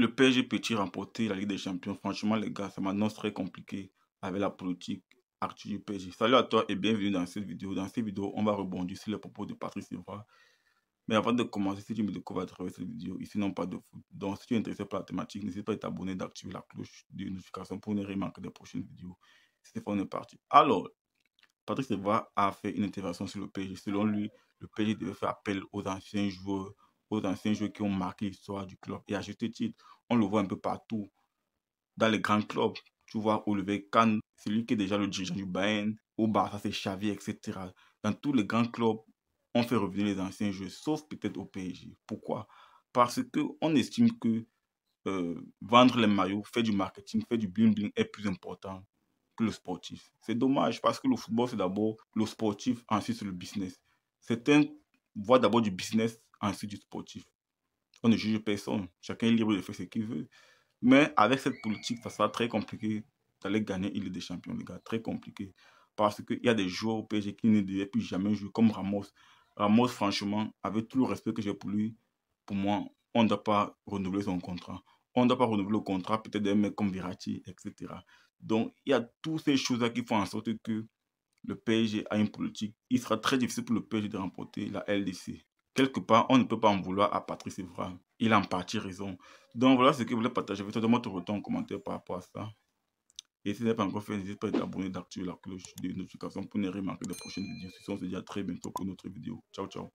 le PSG peut-il remporter la Ligue des Champions? Franchement, les gars, ça m'annonce très compliqué avec la politique actuelle du PSG. Salut à toi et bienvenue dans cette vidéo. Dans cette vidéo, on va rebondir sur les propos de Patrice Evra. Mais avant de commencer, si tu me découvres à travers cette vidéo, ici non pas de foot. Donc, si tu es intéressé par la thématique, n'hésite pas à t'abonner, d'activer la cloche de notification pour ne rien manquer des prochaines vidéos. C'est on est parti. Alors, Patrice Evra a fait une intervention sur le PSG. Selon lui, le PSG devait faire appel aux anciens joueurs aux anciens joueurs qui ont marqué l'histoire du club. Et à juste titre, on le voit un peu partout. Dans les grands clubs, tu vois Olivier Kahn, c'est lui qui est déjà le dirigeant du Bayern. Au Barça, c'est Xavi, etc. Dans tous les grands clubs, on fait revenir les anciens joueurs, sauf peut-être au PSG. Pourquoi? Parce qu'on estime que euh, vendre les maillots, faire du marketing, faire du bling-bling est plus important que le sportif. C'est dommage parce que le football, c'est d'abord le sportif, ensuite c'est le business. Certains voient d'abord du business ensuite du sportif. On ne juge personne. Chacun est libre de faire ce qu'il veut. Mais avec cette politique, ça sera très compliqué d'aller gagner il des Champions, les gars. Très compliqué. Parce qu'il y a des joueurs au PSG qui ne devaient plus jamais jouer, comme Ramos. Ramos, franchement, avec tout le respect que j'ai pour lui, pour moi, on ne doit pas renouveler son contrat. On ne doit pas renouveler le contrat, peut-être d'un mec comme Virati, etc. Donc, il y a toutes ces choses-là qui font en sorte que le PSG a une politique. Il sera très difficile pour le PSG de remporter la LDC quelque part, on ne peut pas en vouloir à Patrice Evra. Il a en partie raison. Donc voilà ce que je voulais partager avec toi. Donne-moi ton retour en commentaire par rapport à ça. Et si ce n'est pas encore fait, n'hésite pas à t'abonner, d'activer la cloche de notification pour ne rien manquer des prochaines vidéos. Si on se dit à très bientôt pour une autre vidéo. Ciao, ciao.